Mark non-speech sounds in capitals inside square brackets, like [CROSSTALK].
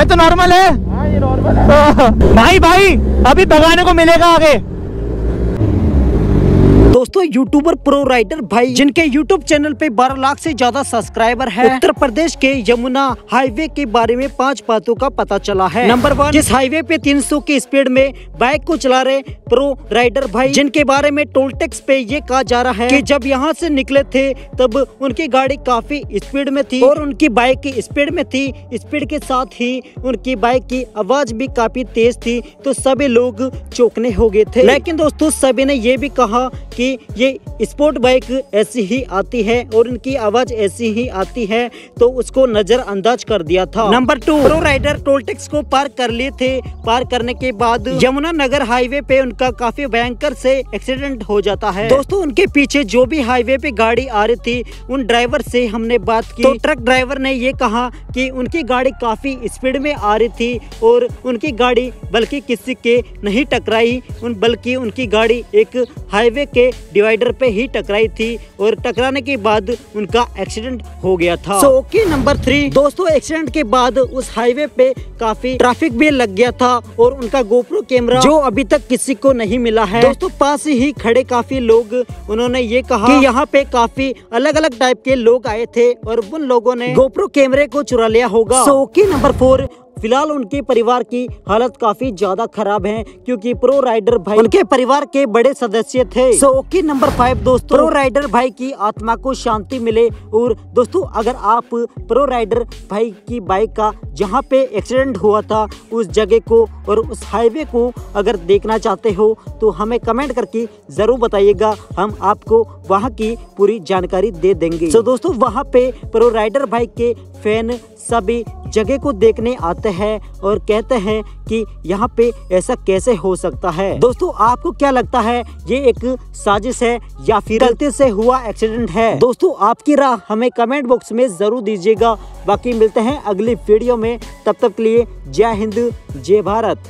मैं तो नॉर्मल है। हाँ नॉर्मल है। [LAUGHS] भाई भाई अभी भगाने को मिलेगा आगे। दोस्तों यूट्यूबर प्रो राइडर भाई, जिनके यूट्यूब चैनल पे 12 लाख से ज़्यादा सब्सक्राइबर है, उत्तर प्रदेश के यमुना हाईवे के बारे में पाँच बातों का पता चला है। नंबर वन जिस हाईवे पे 300 की स्पीड में बाइक को चला रहे प्रो राइडर भाई, जिनके बारे में टोल टैक्स पे ये कहा जा रहा है कि जब यहाँ से निकले थे, तब उनकी गाड़ी काफ़ी स्पीड में थी और उनकी बाइक स्पीड में थी। स्पीड के साथ ही उनकी बाइक की आवाज़ भी काफ़ी तेज थी तो सभी लोग चौकने हो गए थे। लेकिन दोस्तों, सभी ने ये भी कहा कि ये स्पोर्ट बाइक ऐसी ही आती है और इनकी आवाज़ ऐसी ही आती है तो उसको नजरअंदाज कर दिया था। Number two. Pro rider toll tax को पार कर लिए थे। पार करने के बाद यमुना नगर हाईवे पे उनका काफ़ी भयंकर से एक्सीडेंट हो जाता है। दोस्तों उनके पीछे जो भी हाईवे पे गाड़ी आ रही थी उन ड्राइवर से हमने बात की। तो ट्रक ड्राइवर ने ये कहा कि उनकी गाड़ी काफ़ी स्पीड में आ रही थी और उनकी गाड़ी बल्कि किसी के नहीं टकराई। उन बल्कि उनकी गाड़ी एक हाईवे के डिवाइडर पे ही टकराई थी और टकराने के बाद उनका एक्सीडेंट हो गया था। सो so, नंबर थ्री दोस्तों एक्सीडेंट के बाद उस हाईवे पे काफ़ी ट्रैफ़िक भी लग गया था और उनका गोप्रो कैमरा जो अभी तक किसी को नहीं मिला है। दोस्तों पास ही खड़े काफ़ी लोग उन्होंने ये कहा कि यहाँ पे काफ़ी अलग अलग टाइप के लोग आए थे और उन लोगों ने गोप्रो कैमरे को चुरा लिया होगा। सो so, नंबर फोर फ़िलहाल उनके परिवार की हालत काफ़ी ज़्यादा खराब है क्योंकि प्रो राइडर भाई उनके परिवार के बड़े सदस्य थे। सो ओके नंबर फाइव दोस्तों। प्रो राइडर भाई की आत्मा को शांति मिले और दोस्तों अगर आप प्रो राइडर भाई की बाइक का जहाँ पे एक्सीडेंट हुआ था उस जगह को और उस हाईवे को अगर देखना चाहते हो तो हमें कमेंट करके ज़रूर बताइएगा। हम आपको वहाँ की पूरी जानकारी दे देंगे। तो so, दोस्तों वहाँ पे प्रो राइडर भाई के फ़ैन सभी जगह को देखने आते हैं और कहते हैं कि यहाँ पे ऐसा कैसे हो सकता है। दोस्तों, आपको क्या लगता है, ये एक साजिश है या फिर गलती से हुआ एक्सीडेंट है? दोस्तों, आपकी राह हमें कमेंट बॉक्स में ज़रूर दीजिएगा। बाकी मिलते हैं अगली वीडियो में। तब तक के लिए जय हिंद, जय भारत।